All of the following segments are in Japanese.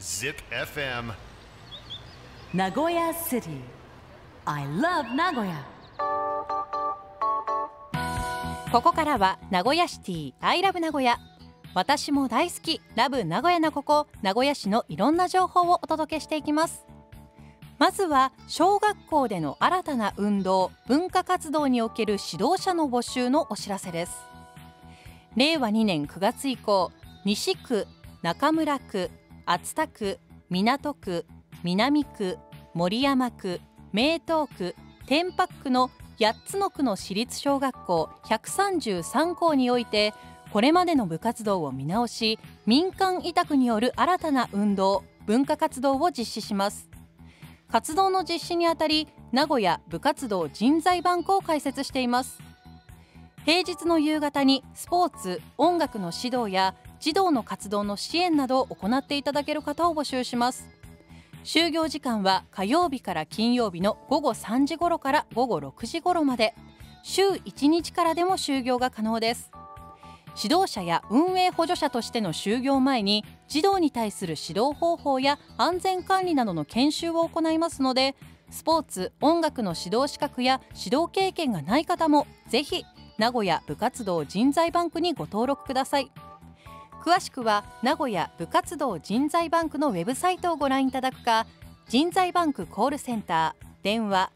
Zip FM 名古屋 City. I love 名古屋ここからは名古屋シティ I love 名古屋私も大好きラブ名古屋のここ名古屋市のいろんな情報をお届けしていきます。まずは小学校での新たな運動文化活動における指導者の募集のお知らせです。令和2年9月以降西区中村区熱田区港区南区森山区名東区天白区の8つの区の私立小学校133校においてこれまでの部活動を見直し民間委託による新たな運動文化活動を実施します。活動の実施にあたり名古屋部活動人材バンクを開設しています。平日の夕方にスポーツ音楽の指導や児童の活動の支援などを行っていただける方を募集します。就業時間は火曜日から金曜日の午後3時頃から午後6時頃まで。週1日からでも就業が可能です。指導者や運営補助者としての就業前に児童に対する指導方法や安全管理などの研修を行いますのでスポーツ音楽の指導資格や指導経験がない方もぜひ名古屋部活動人材バンクにご登録ください。詳しくは名古屋部活動人材バンクのウェブサイトをご覧いただくか人材バンクコールセンター電話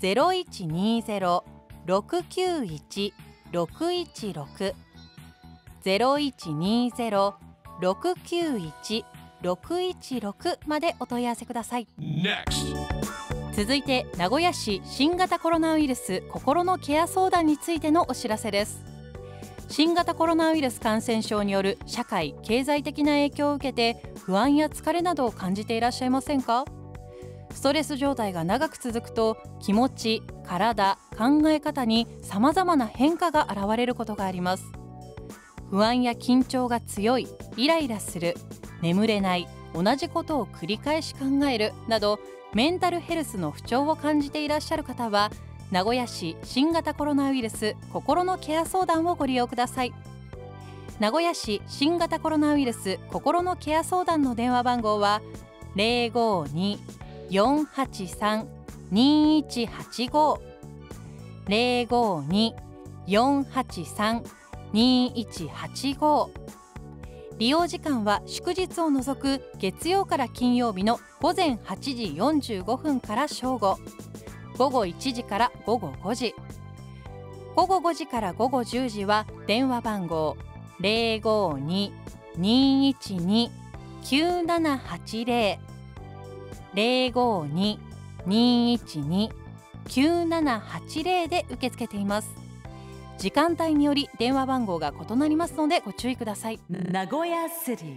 0120-691-616 0120-691-616までお問い合わせください。Next. 続いて名古屋市新型コロナウイルス心のケア相談についてのお知らせです新型コロナウイルス感染症による社会経済的な影響を受けて不安や疲れなどを感じていらっしゃいませんか？ストレス状態が長く続くと気持ち体考え方にさまざまな変化が現れることがあります。不安や緊張が強いイライラする眠れない同じことを繰り返し考えるなどメンタルヘルスの不調を感じていらっしゃる方は名古屋市新型コロナウイルス心のケア相談をご利用ください。名古屋市新型コロナウイルス心のケア相談の電話番号は052-483-2185 052-483-2185利用時間は祝日を除く月曜から金曜日の午前8時45分から正午。午後1時から午後5時。午後5時から午後10時は電話番号052-212-9780 052-212-9780で受け付けています。時間帯により電話番号が異なりますのでご注意ください。名古屋 City.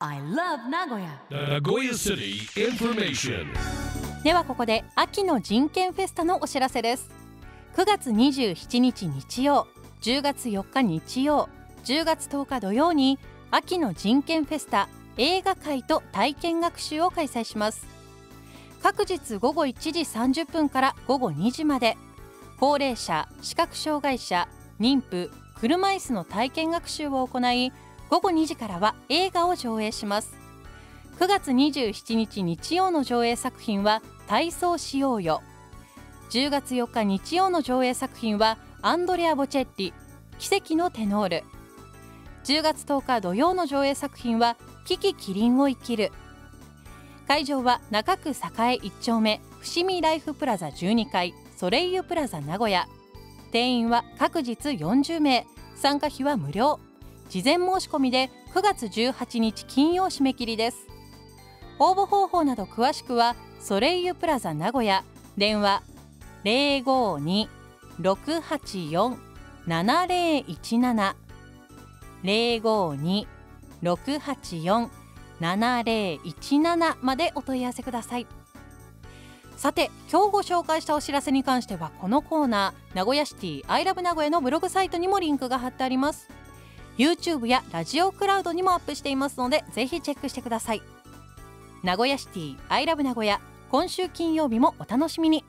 I love 名古屋 Nagoya City Information ではここで秋の人権フェスタのお知らせです。9月27日日曜10月4日日曜10月10日土曜に秋の人権フェスタ映画会と体験学習を開催します。各日午後1時30分から午後2時まで高齢者視覚障害者妊婦車椅子の体験学習を行い午後2時からは映画を上映します。9月27日日曜の上映作品は体操しようよ。10月4日日曜の上映作品はアンドレア・ボチェッリ奇跡のテノール。10月10日土曜の上映作品はキキキリンを生きる。会場は中区栄1丁目伏見ライフプラザ12階ソレイユプラザ名古屋。定員は各日40名。参加費は無料。事前申し込みで9月18日金曜締め切りです。応募方法など詳しくはソレイユプラザ名古屋。電話052-684-7017 052-684-7017までお問い合わせください。さて今日ご紹介したお知らせに関してはこのコーナー名古屋シティアイラブ名古屋のブログサイトにもリンクが貼ってあります。YouTube やラジオクラウドにもアップしていますのでぜひチェックしてください。名古屋シティアイラブ名古屋。今週金曜日もお楽しみに。